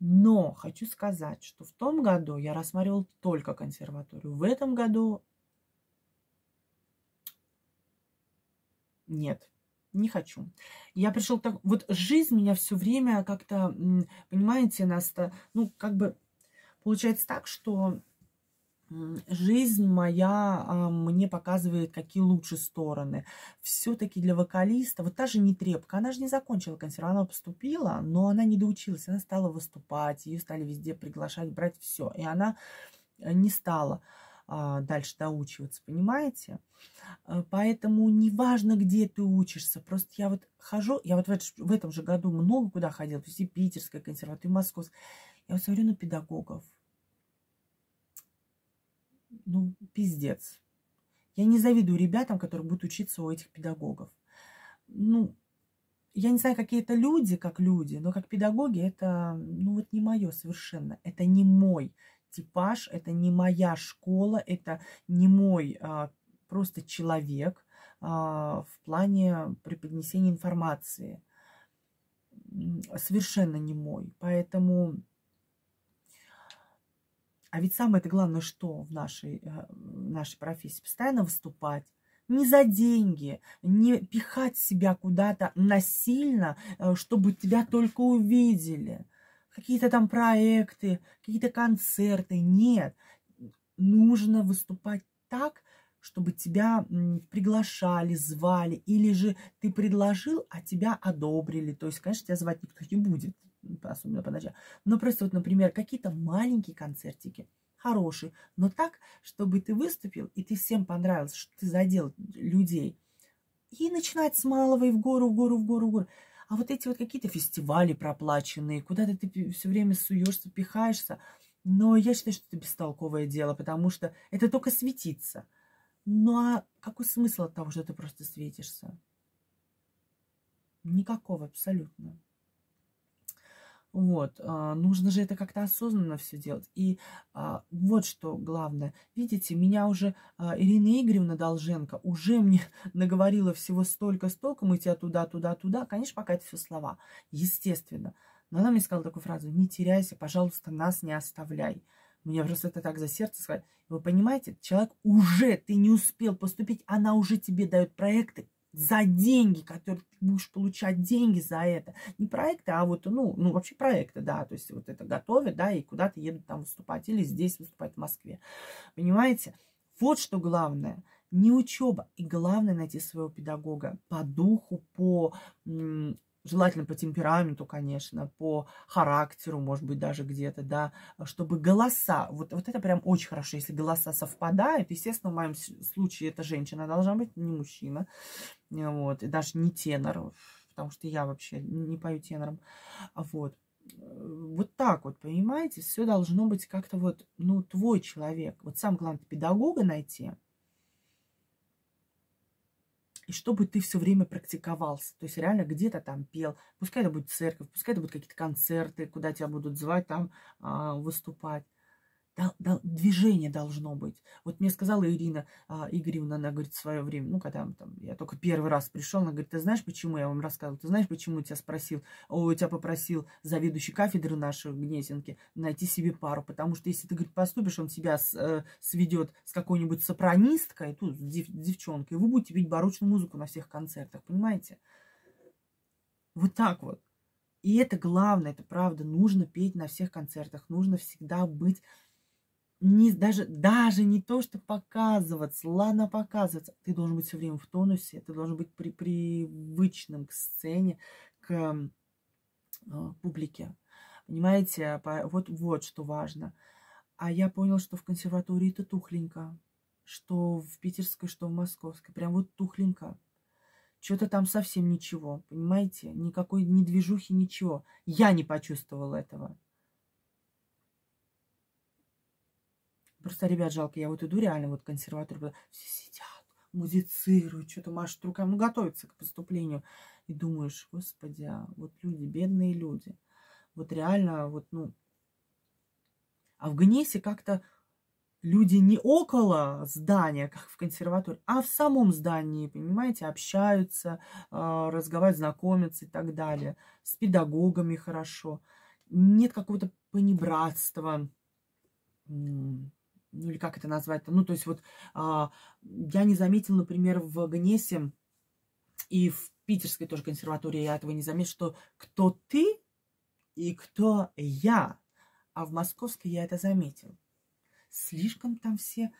Но хочу сказать, что в том году я рассматривал только консерваторию. В этом году нет не хочу. Я пришел так... Вот жизнь меня все время как-то, понимаете, нас то ну, как бы получается так, что жизнь моя а, мне показывает, какие лучшие стороны. Все-таки для вокалиста, вот та же Нетребка, она же не закончила консерваторию, она поступила, но она не доучилась, она стала выступать, ее стали везде приглашать, брать все, и она э, не стала дальше доучиваться, понимаете? А, поэтому неважно, где ты учишься, просто я вот хожу, я вот в, это, в этом же году много куда ходила, то есть и Питерская консерватория, и Московская. Я вот смотрю на педагогов. Ну, пиздец. Я не завидую ребятам, которые будут учиться у этих педагогов. Ну, я не знаю, какие это люди, как люди, но как педагоги это, ну, вот не мое совершенно. Это не мой типаж, это не моя школа, это не мой а, просто человек а, в плане преподнесения информации. Совершенно не мой. Поэтому... А ведь самое это главное, что в нашей, э, в нашей профессии? Постоянно выступать, не за деньги, не пихать себя куда-то насильно, э, чтобы тебя только увидели какие-то там проекты, какие-то концерты. Нет. нужно выступать так, чтобы тебя приглашали, звали, или же ты предложил, а тебя одобрили. То есть, конечно, тебя звать никто не будет, особенно поначалу. Но просто вот, например, какие-то маленькие концертики, хорошие, но так, чтобы ты выступил, и ты всем понравился, что ты задел людей. И начинать с малого и в гору, в гору, в гору, в гору. А вот эти вот какие-то фестивали проплаченные, куда-то ты все время суешься, пихаешься. Но я считаю, что это бестолковое дело, потому что это только светиться. Ну а какой смысл от того, что ты просто светишься? Никакого абсолютно. Вот, а, нужно же это как-то осознанно все делать. И а, вот что главное. Видите, меня уже а, Ирина Игоревна Долженко уже мне наговорила всего столько-столько, мы тебя туда, туда, туда. Конечно, пока это все слова, естественно. Но она мне сказала такую фразу, не теряйся, пожалуйста, нас не оставляй. Мне просто это так за сердце сказать. Вы понимаете, человек уже, ты не успел поступить, она уже тебе дает проекты, за деньги, которые ты будешь получать деньги за это. Не проекты, а вот, ну, ну, вообще проекты, да, то есть вот это готовят, да, и куда-то едут там выступать, или здесь выступать в Москве. Понимаете? Вот что главное. Не учеба, и главное найти своего педагога по духу, по желательно по темпераменту, конечно, по характеру, может быть, даже где-то, да, чтобы голоса, вот, вот это прям очень хорошо, если голоса совпадают, естественно, в моем случае это женщина должна быть, не мужчина, вот, и даже не тенор, потому что я вообще не пою тенором, вот, вот так вот, понимаете, все должно быть как-то вот, ну, твой человек, вот сам главное педагога найти – и чтобы ты все время практиковался. То есть реально где-то там пел. Пускай это будет церковь, пускай это будут какие-то концерты, куда тебя будут звать там а, выступать движение должно быть. Вот мне сказала Ирина а, Игоревна, она говорит, в свое время, ну, когда там, я только первый раз пришел, она говорит, ты знаешь, почему я вам рассказывала? Ты знаешь, почему тебя спросил, о, тебя попросил заведующий кафедры нашей в Гнесинке найти себе пару? Потому что если ты, говорит, поступишь, он тебя с, э, сведет с какой-нибудь сопронисткой, тут, дев, девчонкой, вы будете петь барочную музыку на всех концертах, понимаете? Вот так вот. И это главное, это правда, нужно петь на всех концертах, нужно всегда быть не, даже, даже не то, что показываться, ладно показываться, ты должен быть все время в тонусе, ты должен быть при, привычным к сцене, к э, публике. Понимаете, вот, вот что важно. А я понял, что в консерватории это тухленько, что в питерской, что в московской, прям вот тухленько. Что-то там совсем ничего, понимаете? Никакой ни движухи, ничего. Я не почувствовала этого. Просто, ребят, жалко, я вот иду реально вот консерватор, все сидят, музицируют, что-то машут руками, ну, готовятся к поступлению. И думаешь, господи, а вот люди, бедные люди. Вот реально, вот, ну... А в Гнесе как-то люди не около здания, как в консерватории, а в самом здании, понимаете, общаются, а, разговаривают, знакомятся и так далее. С педагогами хорошо. Нет какого-то понебратства ну или как это назвать, ну то есть вот а, я не заметила, например, в Гнесе и в Питерской тоже консерватории я этого не заметила, что кто ты и кто я, а в Московской я это заметила. Слишком там все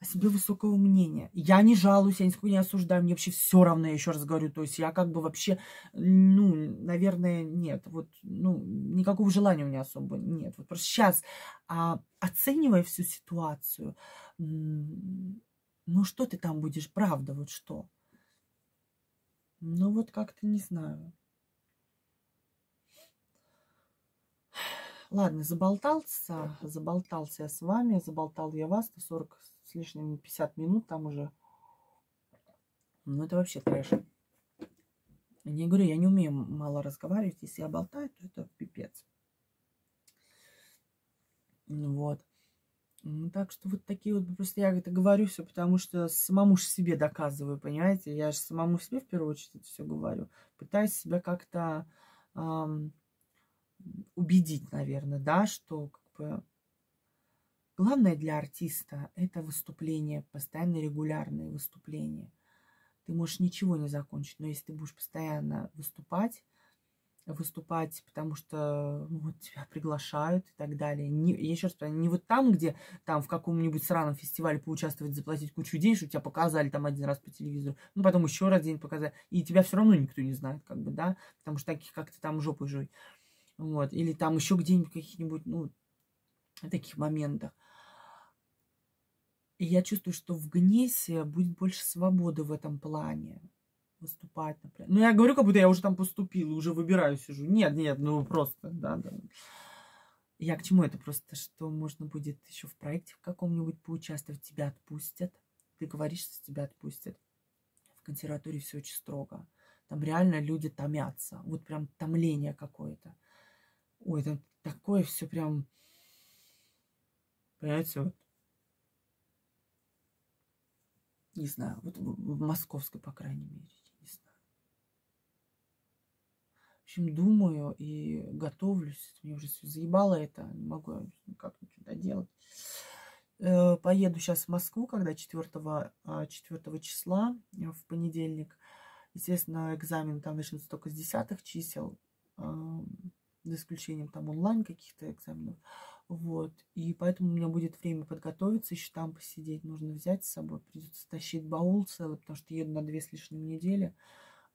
о себе высокого мнения. Я не жалуюсь, я нисколько не осуждаю, мне вообще все равно, я еще раз говорю. То есть я как бы вообще, ну, наверное, нет. Вот, ну, никакого желания у меня особо нет. Вот просто сейчас, а, оценивая всю ситуацию, ну, что ты там будешь, правда, вот что? Ну, вот как-то не знаю. Ладно, заболтался, заболтался я с вами, заболтал я вас, 40 с лишним 50 минут там уже. Ну, это вообще трэш. Я не говорю, я не умею мало разговаривать. Если я болтаю, то это пипец. Ну вот. Ну, так что вот такие вот, просто я это говорю все, потому что самому же себе доказываю, понимаете? Я же самому себе в первую очередь это все говорю. Пытаюсь себя как-то эм, убедить, наверное, да, что как бы Главное для артиста – это выступление, постоянно регулярные выступления. Ты можешь ничего не закончить, но если ты будешь постоянно выступать, выступать, потому что ну, вот тебя приглашают и так далее. Не, я еще раз не вот там, где там в каком-нибудь сраном фестивале поучаствовать, заплатить кучу денег, что тебя показали там один раз по телевизору, ну потом еще раз день показали, и тебя все равно никто не знает, как бы, да, потому что таких, как ты там жопой жуй. Вот, или там еще где-нибудь каких-нибудь, ну, таких моментах. И я чувствую, что в Гнесе будет больше свободы в этом плане выступать, например. Ну, я говорю, как будто я уже там поступила, уже выбираю, сижу. Нет, нет, ну просто, да, да. Я к чему это просто, что можно будет еще в проекте в каком-нибудь поучаствовать, тебя отпустят. Ты говоришь, что тебя отпустят. В консерватории все очень строго. Там реально люди томятся. Вот прям томление какое-то. Ой, там такое все прям... Понимаете, вот не знаю, вот в, московской, по крайней мере, не знаю. В общем, думаю и готовлюсь. Мне уже все заебало это, не могу никак ничего доделать. Э, поеду сейчас в Москву, когда 4, 4 числа, э, в понедельник. Естественно, экзамен там начнется только с десятых чисел, за исключением там онлайн каких-то экзаменов. Вот. И поэтому у меня будет время подготовиться, еще там посидеть. Нужно взять с собой. Придется тащить баул целый, потому что еду на две с лишним недели.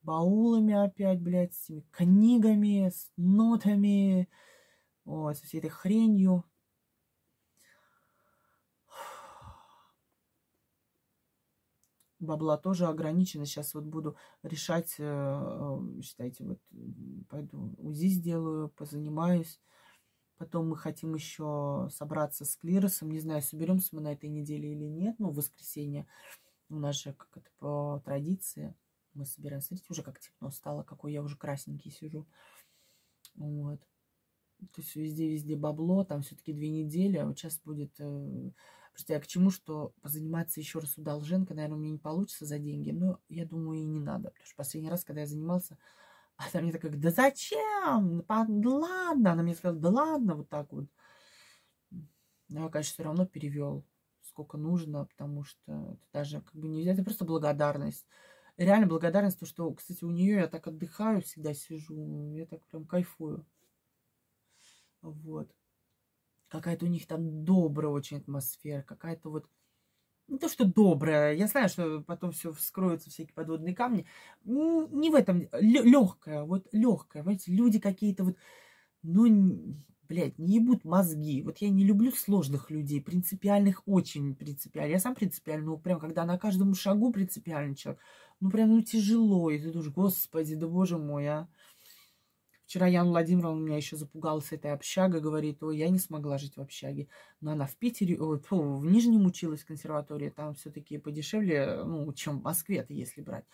Баулами опять, блядь, с этими книгами, с нотами, вот, со всей этой хренью. бабла тоже ограничена. Сейчас вот буду решать, э, э, считайте, вот пойду УЗИ сделаю, позанимаюсь. Потом мы хотим еще собраться с клиросом. Не знаю, соберемся мы на этой неделе или нет. Ну, в воскресенье у нас же, как это по традиции, мы собираемся. Смотрите, уже как темно стало, какой я уже красненький сижу. Вот. То есть везде-везде бабло, там все-таки две недели, а вот сейчас будет... Э, просто я к чему, что позаниматься еще раз у Долженко, наверное, у меня не получится за деньги, но я думаю, и не надо. Потому что последний раз, когда я занимался, она мне такая, да зачем? Да ладно. Она мне сказала, да ладно, вот так вот. Но я, конечно, все равно перевел, сколько нужно, потому что это даже как бы нельзя, это просто благодарность. Реально благодарность, то, что, кстати, у нее я так отдыхаю, всегда сижу, я так прям кайфую. Вот. Какая-то у них там добрая очень атмосфера, какая-то вот не то, что добрая, я знаю, что потом все вскроются всякие подводные камни. Не в этом, легкая, вот легкая, понимаете, люди какие-то вот, ну, блядь, не ебут мозги. Вот я не люблю сложных людей, принципиальных, очень принципиальных. Я сам принципиальный, ну, прям, когда на каждом шагу принципиальный человек, ну, прям, ну, тяжело, и ты думаешь, господи, да боже мой, а. Вчера Яна Владимировна меня еще запугала с этой общагой, говорит, ой, я не смогла жить в общаге. Но она в Питере, ой, фу, в Нижнем училась в консерватории, там все-таки подешевле, ну, чем в Москве-то, если брать.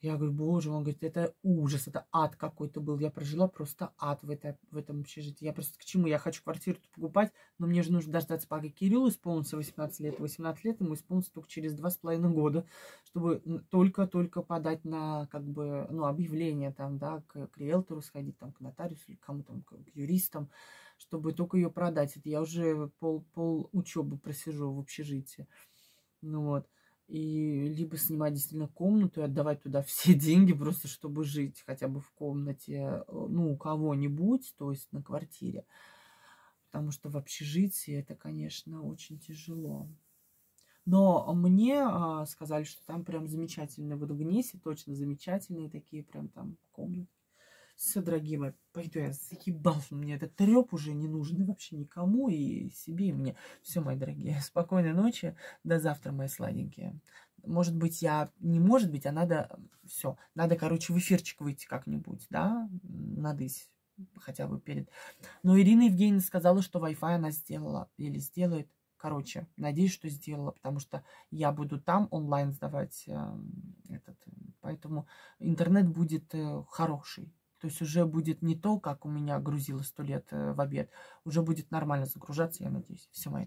Я говорю, боже, он говорит, это ужас, это ад какой-то был. Я прожила просто ад в, это, в этом общежитии. Я просто к чему? Я хочу квартиру покупать, но мне же нужно дождаться, пока Кириллу исполнится 18 лет. 18 лет ему исполнится только через два с половиной года, чтобы только-только подать на, как бы, ну, объявление там, да, к, к риэлтору сходить, там, к нотариусу или кому там, к, к юристам, чтобы только ее продать. Это я уже пол, пол учебы просижу в общежитии. Ну вот и либо снимать действительно комнату и отдавать туда все деньги просто, чтобы жить хотя бы в комнате, э, ну, у кого-нибудь, то есть на квартире. Потому что в общежитии это, конечно, очень тяжело. Но мне а, сказали, что там прям замечательные, вот в Гнесе точно замечательные такие прям там комнаты. Все, дорогие мои, пойду я заебал. Мне этот треп уже не нужен вообще никому и себе, и мне. Все, мои дорогие, спокойной ночи. До завтра, мои сладенькие. Может быть, я... Не может быть, а надо... Все. Надо, короче, в эфирчик выйти как-нибудь, да? Надысь хотя бы перед. Но Ирина Евгеньевна сказала, что Wi-Fi она сделала или сделает. Короче, надеюсь, что сделала, потому что я буду там онлайн сдавать э, этот. Поэтому интернет будет э, хороший. То есть уже будет не то, как у меня грузило сто лет э, в обед. Уже будет нормально загружаться, я надеюсь. Все, мои.